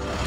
you